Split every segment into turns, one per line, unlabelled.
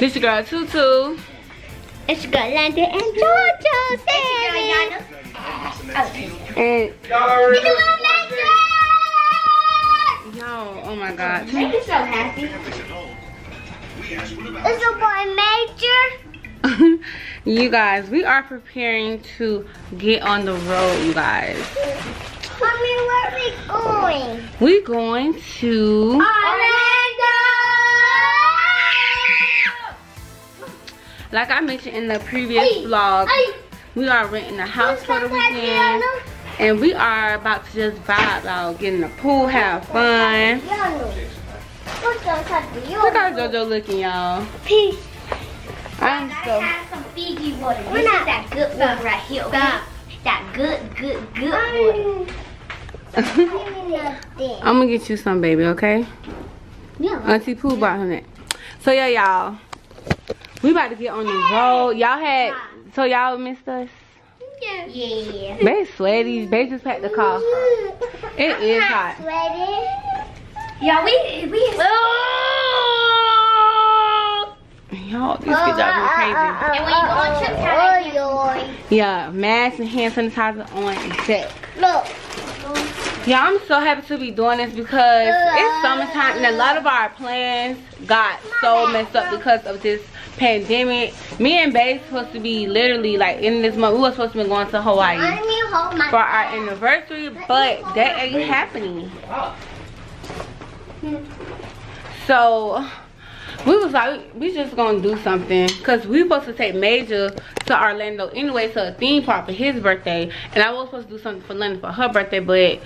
This your girl Tutu.
It's your girl London and Georgia. Sammy.
And
Y'all already
You
know.
want
yo, oh my god.
Make you so happy. It's your boy Major.
you guys, we are preparing to get on the road, you guys.
Mommy, where are we going?
We going to oh,
Orlando!
Like I mentioned in the previous vlog, we are renting a house for the weekend. And we are about to just vibe out, get in the pool, have fun.
What's gonna touch the
Look how JoJo looking, y'all.
Peace.
I'm so
some Fiji water. This is that good water right here. Stop. That good, good, good water.
I'm gonna get you some, baby, okay?
Yeah.
Auntie Pooh bought him that. So yeah, y'all. We about to get on the road. Y'all had so y'all missed us.
Yeah.
They sweaty. They just packed the car. It is hot.
Sweaty. Yeah, we we. Oh!
Y'all, this shit drive me crazy.
Uh, uh, and when you go on uh, trips, how
Yeah, mask and hand sanitizer on deck.
Look.
Yeah, I'm so happy to be doing this because it's summertime and a lot of our plans got so messed up because of this pandemic. Me and Bae supposed to be literally like in this month, we were supposed to be going to Hawaii
Let me hold my.
for our anniversary, but that ain't happening. So we was like, we just gonna do something because we supposed to take Major to Orlando anyway to a theme park for his birthday, and I was supposed to do something for London for her birthday, but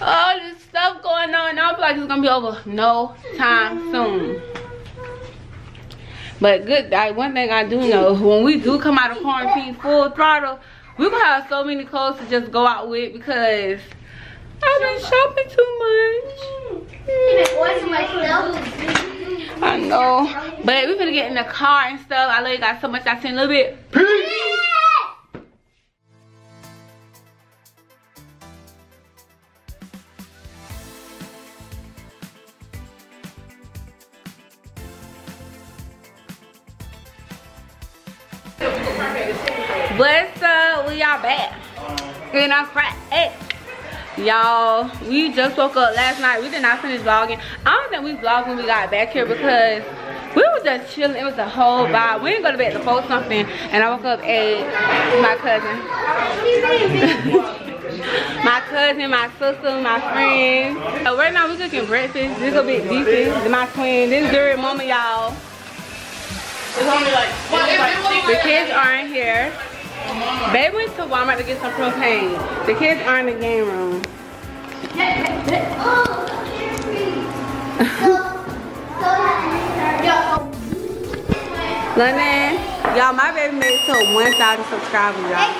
all this stuff going on, I feel like it's gonna be over no time soon. But good, one thing I do know, when we do come out of quarantine full throttle, we gonna have so many clothes to just go out with because I've been shopping too much. I know. But we finna get in the car and stuff. I love you guys so much. I seen a little bit. What's up? We y'all back. And I'm Friday. Y'all, we just woke up last night. We did not finish vlogging. I don't think we vlogged when we got back here because we was just chilling. It was a whole vibe. We didn't go to bed to post something. And I woke up at my cousin. my cousin, my sister, my friend. So right now we're cooking breakfast. This is a bit decent. My twin. This is during moment, y'all. The kids aren't here. They went to Walmart to get some propane. The kids are in the game room. London, y'all, my baby made it to 1,000 subscribers, y'all.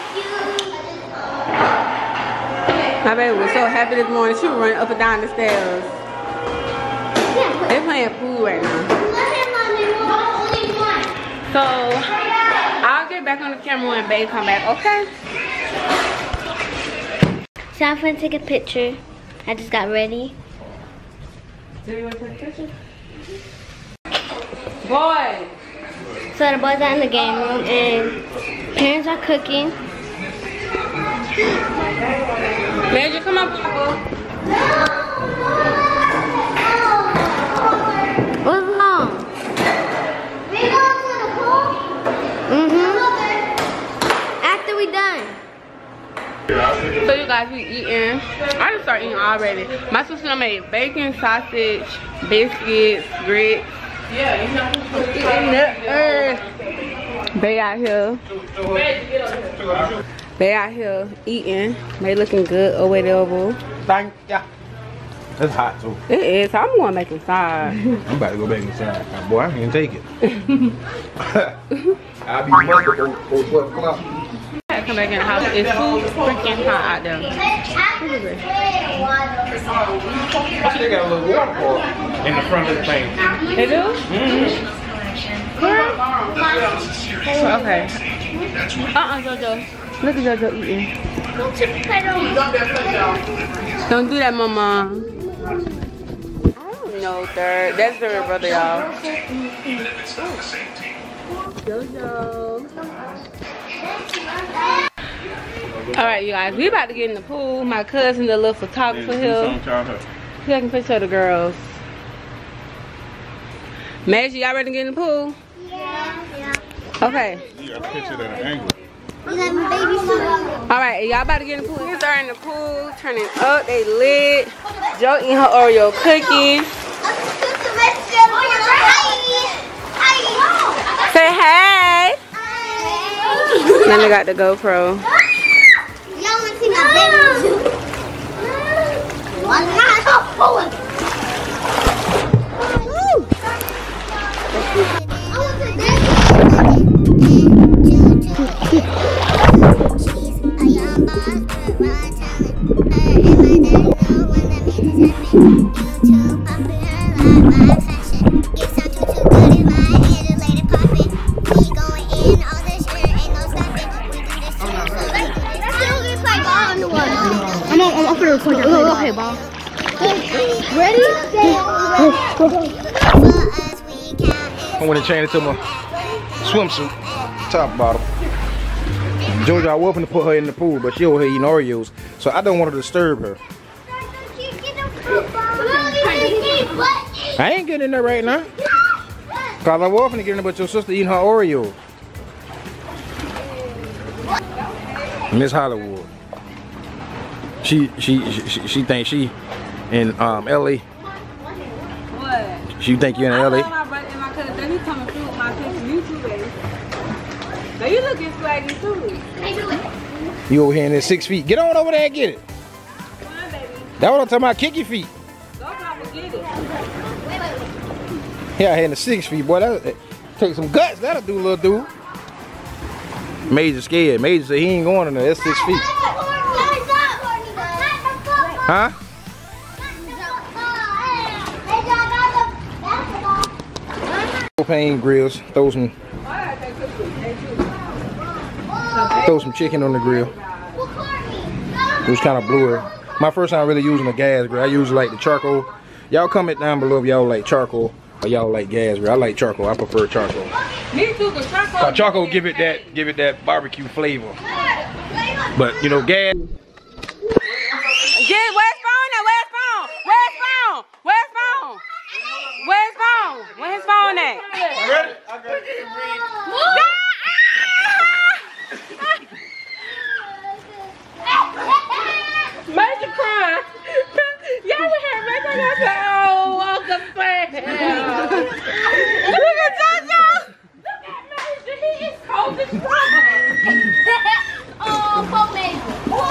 My baby was so happy this morning. She was running up and down the stairs. They're playing pool right now. So, back on the camera when Babe come back, okay?
So I'm gonna take a picture. I just got ready.
Boy!
So the boys are in the game room and parents are cooking.
Major, come on, Papa.
What's wrong? We going to the pool? Mm-hmm. After we done.
So you guys, we eating. I just started eating already. My sister made bacon, sausage, biscuits, grits. Yeah, you know. They out here. They out here eating. They looking good over there, boo.
Thank ya. It's hot too.
It is. I'm gonna make inside.
I'm about to go back inside. Boy, I can't take it. I'll be working for 12 o'clock.
I come back in the house. It's too freaking hot out there.
They got a little water park in the front of the thing.
They do? Mm-hmm. Okay. Uh-uh, Jojo. Look at Jojo eating. Don't do that, mama. I don't know, third. That's third brother, y'all.
Jojo. All right, you guys, we about to get in the pool. My cousin, the little photographer here, he taking picture of the girls. Magic, y'all ready to get in the pool?
Yeah.
Okay.
You got a picture at an angle.
You got my baby suit.
All right, y'all about to get in the pool. Kids are in the pool, turning up. They lit. Joe eating her Oreo cookies. Say hey. Then they got the GoPro.
Y'all want to see my baby record. Okay, ball. Ready?
I want to change it to my swimsuit, top bottom. Georgia, I was going to put her in the pool, but she over here eating Oreos, so I don't want to disturb her. I ain't getting in there right now. Cause I was to get in there, but your sister eating her Oreos. Miss Hollywood. She she she, she thinks she in um LA.
What?
She think you in
I
LA.
love my and my cousin. They be coming through with my picture. You too, baby. Now you looking swaggy too.
You over here in there six feet. Get on over there and get it.
Come on, baby.
That's what I'm talking about. Kick your feet.
Go pop and get it.
Yeah, here in the six feet, boy. That take some guts. That'll do, little dude. Major scared. Major said he ain't going in there. That's six feet. Huh? Propane grills. Throw some throw some chicken on the grill. It was kind of bluer. My first time really using a gas grill. I use like the charcoal. Y'all comment down below if y'all like charcoal or y'all like gas grill. I like charcoal. I prefer charcoal.
Me too, cause charcoal.
Uh, charcoal give it that give it that barbecue flavor. But you know, gas.
Get where's phone at? Where's phone? Where's phone? Where's phone? Where's phone? Where's phone at?
Ready? I got you.
Major cry. Y'all would have Major cry. I said, oh, welcome back. Look at Jojo. Look at Major. He is cold as fuck.
Oh, poor baby. Oh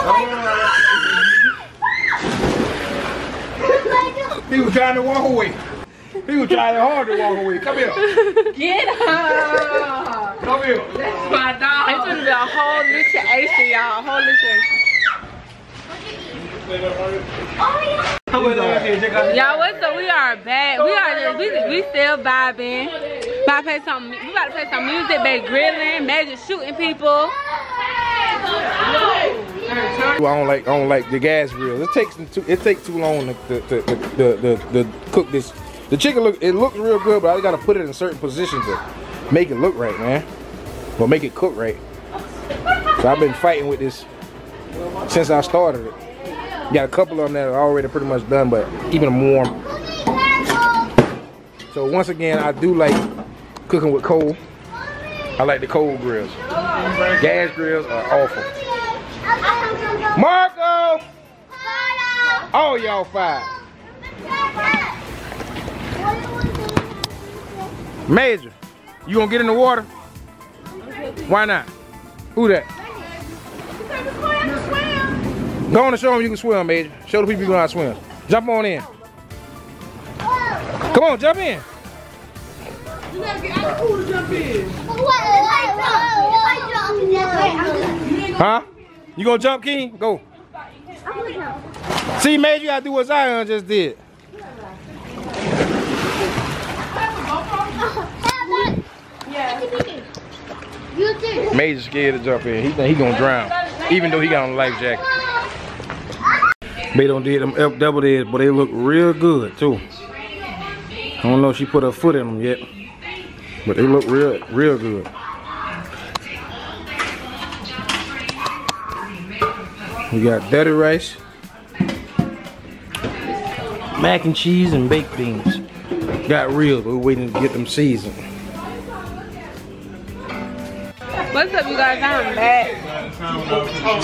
He was trying to walk away. He was trying hard to walk away. Come here.
Get her.
Come here.
That's My dog. It's gonna be a whole initiation, y'all. A whole initiation. Y'all, what's up? We are back. We are just, we, we still vibing. About to play some, we about to play some music, back grilling, magic shooting people.
I don't like I don't like the gas grill. It takes too it takes too long to to, to, to, to, to cook this. The chicken look it looks real good, but I gotta put it in certain positions to make it look right, man. But make it cook right. So I've been fighting with this since I started it. Got a couple of them that are already pretty much done, but keeping them warm. So once again, I do like cooking with coal. I like the coal grills. Gas grills are awful. Marco! All y'all five. Major, you gonna get in the water? Why not? Who that? Go on and show them you can swim, Major. Show the people you know how to swim. Jump on in. Come on, jump in. you gotta get out the pool to jump in Huh? You gonna jump, King? Go. See, Major, you gotta do what Zion just did. Major scared to jump in. He think he gonna drown, even though he got on a life jacket. They don't did them elk double did, but they look real good too. I don't know if she put her foot in them yet, but they look real, real good. We got dirty rice, mac and cheese, and baked beans. Got real, but we're waiting to get them seasoned.
You guys? I'm back.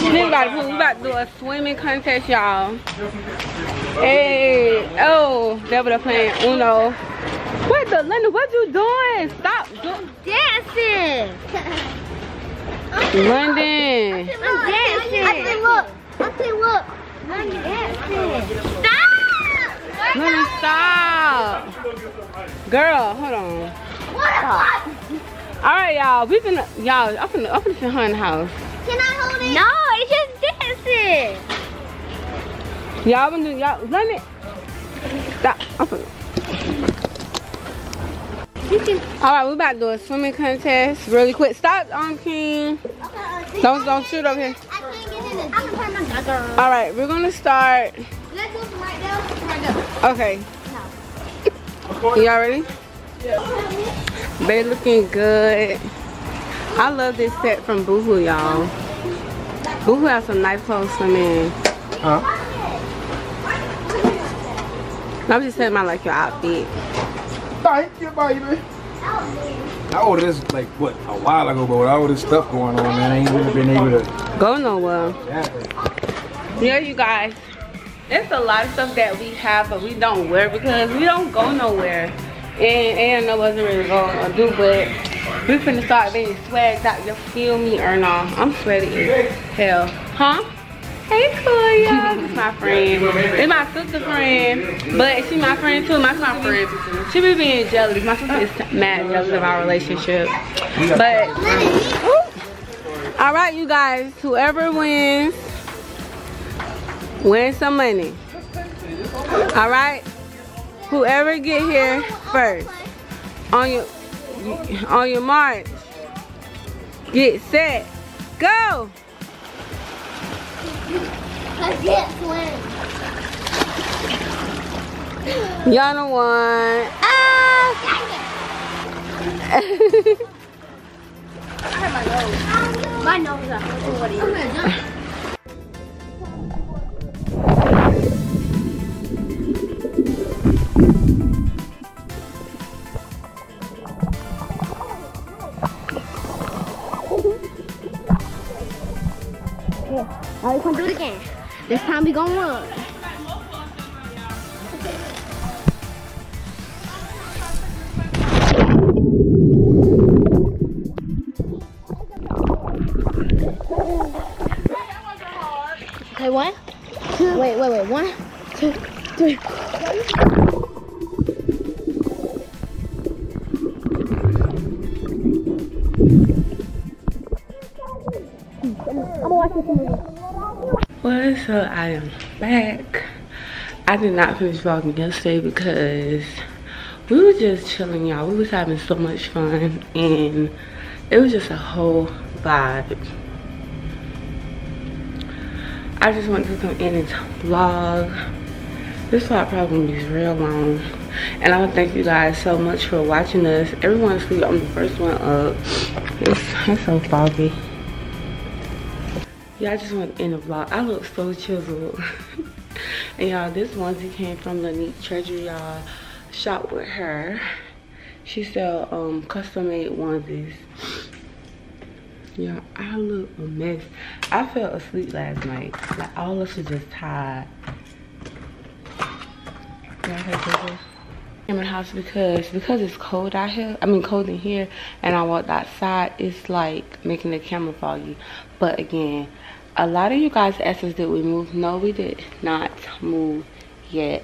We about, to, we about to do a swimming contest, y'all. Hey, oh, they were playing Uno. What the, Linda, what you doing? Stop do
Dancing.
London.
I'm dancing. I say look. I say look. I'm dancing. Stop.
London, stop. Girl, hold on.
What?
All right, y'all. We've been y'all. I'm finna, I'm finna send her in the house.
Can I hold it? No, it's just dancing.
Y'all gonna do, y'all, London. Stop. I'm finna.
You.
All right, we're about to do a swimming contest really quick. Stop, um, King. Don't, don't shoot over here.
I can't get in it. I can turn my gun.
All right, we're gonna start.
Let's go from right there. Right there.
Okay. Y'all ready? They looking good. I love this set from Boohoo, y'all. Boohoo has some nice clothes for me.
Huh?
I'm just saying I like your outfit.
Thank you, baby. I ordered this like what a while ago, but with all this stuff going on, man, I ain't really been able to.
Go nowhere.
Yeah.
Yeah, you guys. It's a lot of stuff that we have, but we don't wear because we don't go nowhere. And and no wasn't really going to do, but we finna start being swagged out. You feel me or not? I'm sweaty as hell. Huh? Hey, Toya. It's my friend. It's my sister friend, but she my friend too. My my friend. She be being jealous. My sister is mad jealous of our relationship. But, Ooh. all right, you guys. Whoever wins, win some money. All right. Whoever get here first on your on your march, get set, go.
I can't swim.
Y'all don't want. Ah!
My nose is up. Oh, Alright, we gonna run. Okay, one, two, wait, wait, wait, one, two, three.
Up? I am back. I did not finish vlogging yesterday because we were just chilling, y'all. We was having so much fun and it was just a whole vibe. I just wanted to come in and vlog. This vlog probably be real long. And I want to thank you guys so much for watching us. Everyone's asleep. I'm the first one up. It's, it's so foggy. Yeah, I just want to end the vlog. I look so chiseled. and y'all, this onesie came from the Lanique Treasure, y'all. Shop with her. She sell um custom made onesies. Yeah, I look a mess. I fell asleep last night. Like all of us was just tired. Y'all in house because because it's cold out here. I mean cold in here, and I walked outside. It's like making the camera foggy. But again, a lot of you guys asked us did we move. No, we did not move yet.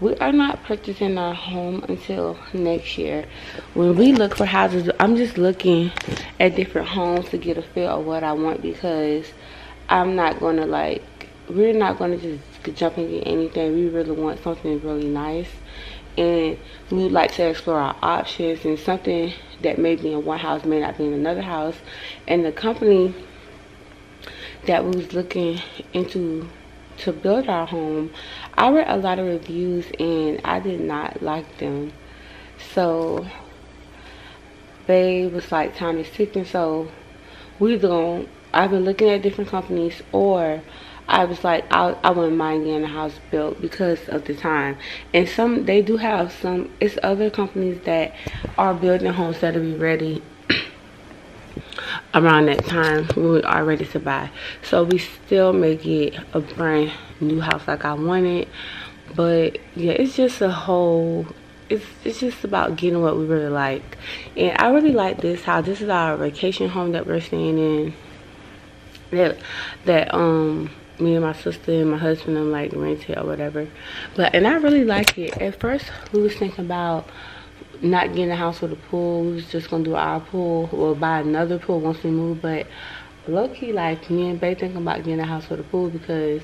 We are not purchasing our home until next year. When we look for houses, I'm just looking at different homes to get a feel of what I want because I'm not gonna like. We're not gonna just jump and get anything. We really want something really nice. And we would like to explore our options. And something that may be in one house may not be in another house. And the company that we was looking into to build our home i read a lot of reviews and i did not like them. So they was like time is ticking. So we don't i've been looking at different companies or I was like, I, I wouldn't mind getting a house built because of the time. And some, they do have some, it's other companies that are building homes that'll be ready around that time when we are ready to buy. So we still may get a brand new house like I wanted. But yeah, it's just a whole it's it's just about getting what we really like. And I really like this house. This is our vacation home that we're staying in. That that um me and my sister and my husband I'm like rented or whatever. But and I really like it. At first we was thinking about not getting a house with a pool. We was just gonna do our pool or buy another pool once we move. But low key like me and Bae thinking about getting a house with a pool because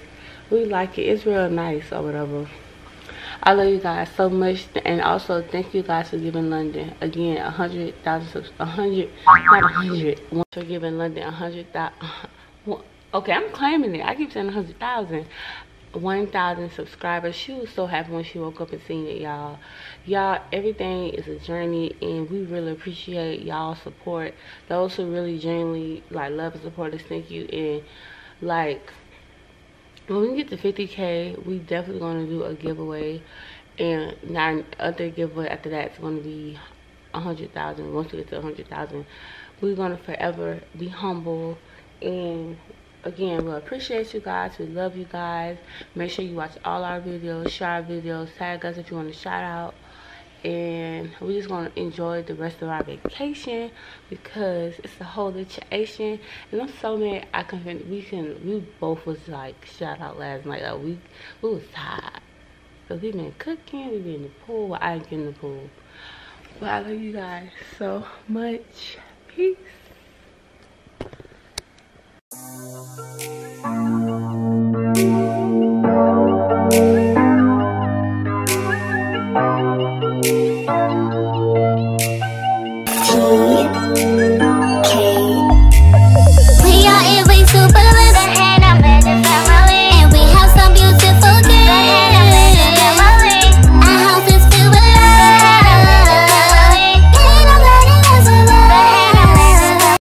we like it. It's real nice or whatever. I love you guys so much, and also thank you guys for giving London again a hundred thousand, a hundred, not a hundred. For giving London a hundred thousand. Okay, I'm claiming it. I keep saying hundred thousand. 1,000 subscribers. She was so happy when she woke up and seen it, y'all. Y'all, everything is a journey, and we really appreciate y'all support. Those who really genuinely like love and support us, thank you. And like when we get to 50k we definitely going to do a giveaway and now other giveaway after that is going to be hundred thousand once we get to hundred thousand we're going to forever be humble and again we appreciate you guys. We love you guys. Make sure you watch all our videos share our videos tag us if you want to shout out. And we're just gonna enjoy the rest of our vacation because it's a whole vacation. And i'm so mad i can we can we both was like shout out last night like we we was tired. Because we been cooking we been in the pool. Well, i ain't in the pool. But i love you guys so much. Peace